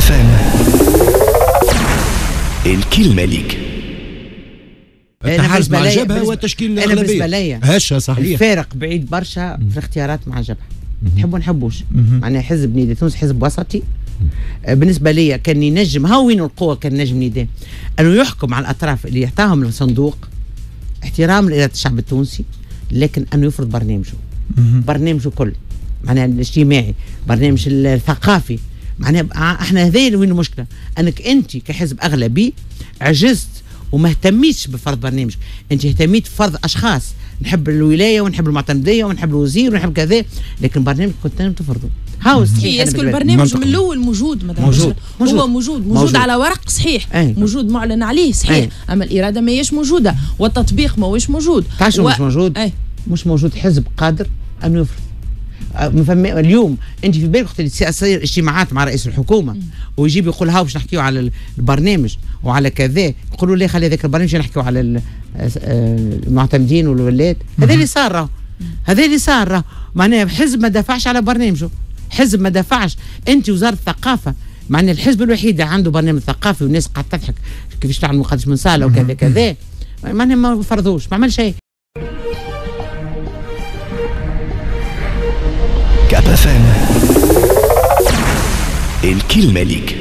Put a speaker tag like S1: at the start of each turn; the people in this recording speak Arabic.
S1: فام الكلمة ليك
S2: التحالف مع الجبهه
S3: بالنسبة-
S2: وتشكيل
S3: أنا بالنسبة ليا
S2: هشة صحيح.
S3: الفارق بعيد برشا في الاختيارات مع الجبهه نحبوا نحبوش. معناها حزب نيدي تونس حزب وسطي. آه، بالنسبة لي كان ينجم ها وين القوة كان نجم نيدي؟ أنه يحكم على الأطراف اللي يعطاهم الصندوق احترام لاراده الشعب التونسي لكن أنه يفرض برنامجه. برنامجه كل. معناها الاجتماعي برنامج الثقافي. معناها إحنا هذا وين المشكلة انك انت كحزب اغلبي عجزت وما اهتميتش بفرض برنامج انت اهتميت بفرض اشخاص نحب الولاية ونحب المعتمدية ونحب الوزير ونحب كذا لكن برنامج كنت تفرضه هاو صحيح لي.
S4: البرنامج. من الأول موجود مدام
S3: موجود. موجود.
S4: هو موجود موجود,
S3: موجود.
S4: على ورق صحيح
S3: أي.
S4: موجود معلن عليه صحيح
S3: أي.
S4: أما الإرادة ما هيش موجودة والتطبيق ما هوش موجود
S3: تعرف شنو مش موجود؟
S4: أي.
S3: مش موجود حزب قادر انه يفرض اليوم انت في بالك وقت تصير اجتماعات مع رئيس الحكومة ويجيب يقول ها باش نحكيو على البرنامج وعلى كذا يقولوا ليه خلي هذاك البرنامج نحكيو على ال- آه، المعتمدين والولاد. هذا اللي صار. هذا اللي صار. معناها حزب ما دافعش على برنامجه. حزب ما دافعش. انت وزارة الثقافة معناها الحزب الوحيد اللي عنده برنامج ثقافي والناس قاعدة تضحك كيفاش تعمل مقدس من صالة وكذا كذا. معناها ما فرضوش ما عمل شيء.
S1: كاب فام الكلمة ليك